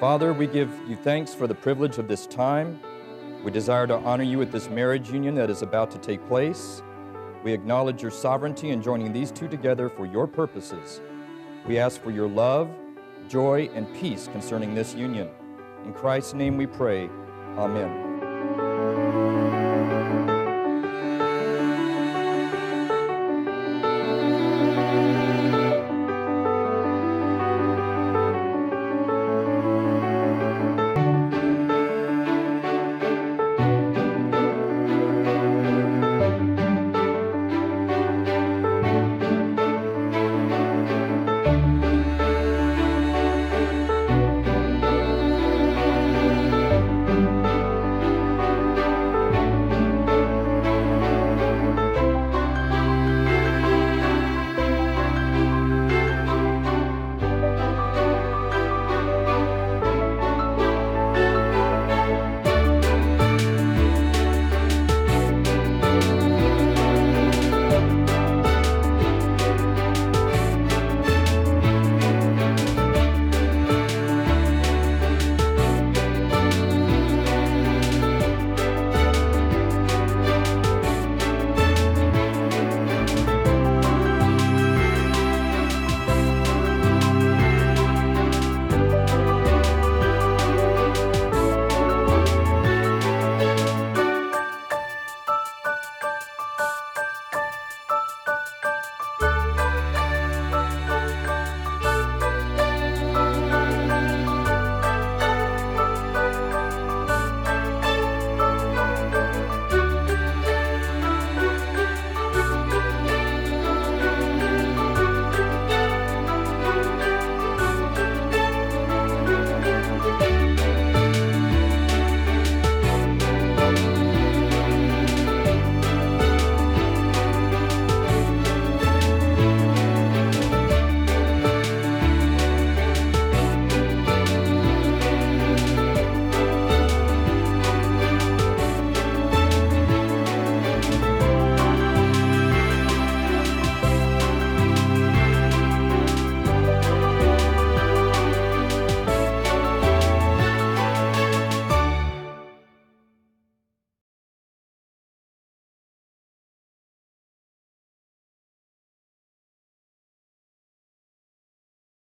Father, we give you thanks for the privilege of this time. We desire to honor you at this marriage union that is about to take place. We acknowledge your sovereignty in joining these two together for your purposes. We ask for your love, joy, and peace concerning this union. In Christ's name we pray. Amen.